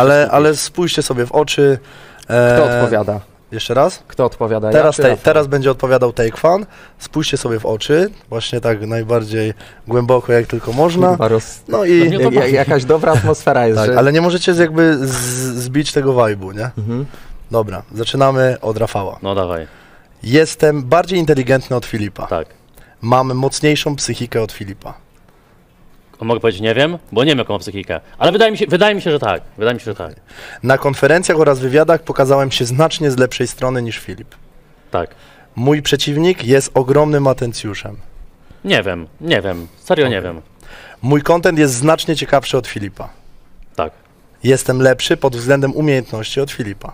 Ale, ale spójrzcie sobie w oczy. e, Kto odpowiada? Jeszcze raz? Kto odpowiada? Teraz, ja, te, teraz będzie odpowiadał Take Fan. Spójrzcie sobie w oczy, właśnie tak najbardziej głęboko jak tylko można. No i jakaś dobra atmosfera jest, tak, że... ale nie możecie jakby z, zbić tego vibe'u, nie? Mhm. Dobra, zaczynamy od Rafała. No dawaj, Jestem bardziej inteligentny od Filipa. tak. Mam mocniejszą psychikę od Filipa. Mogę powiedzieć nie wiem, bo nie wiem jaką psychikę. Ale wydaje mi się, wydaje mi się, że tak. Wydaje mi się, że tak. Na konferencjach oraz wywiadach pokazałem się znacznie z lepszej strony niż Filip. Tak. Mój przeciwnik jest ogromnym atencjuszem. Nie wiem, nie wiem. Serio nie wiem. Mój content jest znacznie ciekawszy od Filipa. Tak. Jestem lepszy pod względem umiejętności od Filipa.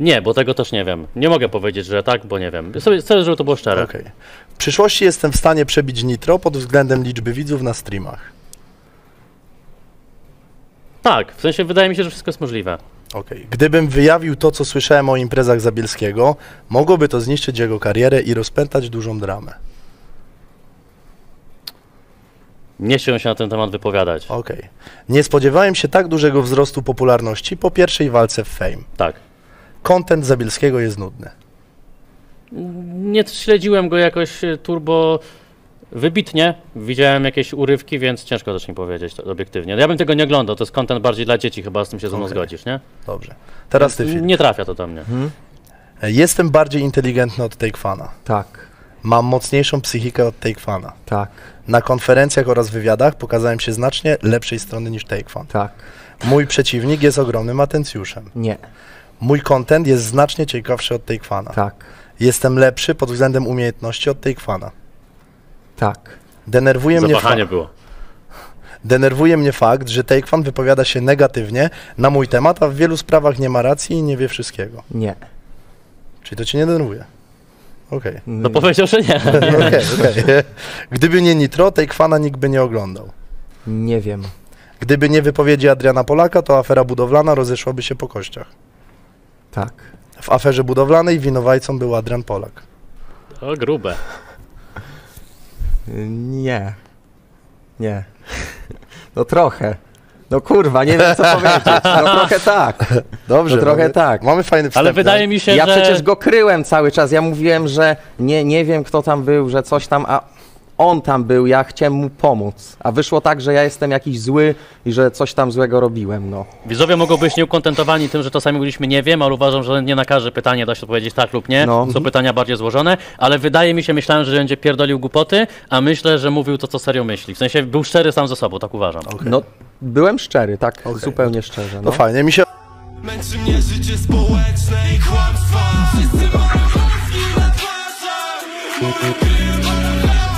Nie, bo tego też nie wiem. Nie mogę powiedzieć, że tak, bo nie wiem. Chcę, żeby to było szczere. Okej. W przyszłości jestem w stanie przebić Nitro pod względem liczby widzów na streamach. Tak, w sensie wydaje mi się, że wszystko jest możliwe. Okej. Gdybym wyjawił to, co słyszałem o imprezach Zabielskiego, mogłoby to zniszczyć jego karierę i rozpętać dużą dramę. Nie chciałem się na ten temat wypowiadać. Okej. Nie spodziewałem się tak dużego wzrostu popularności po pierwszej walce w Fame. Tak. Content Zabielskiego jest nudny. Nie śledziłem go jakoś e, turbo wybitnie. Widziałem jakieś urywki, więc ciężko też mi powiedzieć to obiektywnie. Ja bym tego nie oglądał, to jest content bardziej dla dzieci, chyba z tym się ze mną Okej. zgodzisz, nie? Dobrze. Teraz ty, Filip. Nie trafia to do mnie. Jestem bardziej inteligentny od Takefana. Tak, Mam mocniejszą psychikę od Takefana. tak, Na konferencjach oraz wywiadach pokazałem się znacznie lepszej strony niż Takefan. tak, Mój przeciwnik jest ogromnym atencjuszem. nie, Mój content jest znacznie ciekawszy od Takefana. tak, Jestem lepszy pod względem umiejętności od Takefana. Tak, Denerwuje mnie, Zapachanie fa- było. denerwuje mnie fakt, że Takefan wypowiada się negatywnie na mój temat, a w wielu sprawach nie ma racji i nie wie wszystkiego. nie. Czyli to cię nie denerwuje. Okej. No powiedział, że nie. Okej, okej. Gdyby nie Nitro, Takefana nikt by nie oglądał. Nie wiem. Gdyby nie wypowiedzi Adriana Polaka, to afera budowlana rozeszłaby się po kościach. Tak. W aferze budowlanej winowajcą był Adrian Polak. O, grube. Nie. Nie. No trochę. No kurwa, nie wiem co powiedzieć. No trochę tak. Dobrze. No trochę mamy, tak. Mamy fajny wstęp. Ale wydaje mi się, Ja że... przecież go kryłem cały czas. Ja mówiłem, że nie, nie wiem kto tam był, że coś tam, a on tam był, ja chciałem mu pomóc. A wyszło tak, że ja jestem jakiś zły i że coś tam złego robiłem, no. Widzowie mogą być nieukontentowani tym, że czasami mówiliśmy nie wiem, ale uważam, że nie na każde pytanie da się odpowiedzieć tak lub nie. No. Są pytania bardziej złożone, ale wydaje mi się, myślałem, że będzie pierdolił głupoty, a myślę, że mówił to, co serio myśli. W sensie był szczery sam ze sobą, tak uważam. Okej. No, byłem szczery, tak Okej. zupełnie szczerze. To No. fajnie, mi się Męczy mnie życie społeczne i kłamstwa Wszyscy mają na twarzach Kryją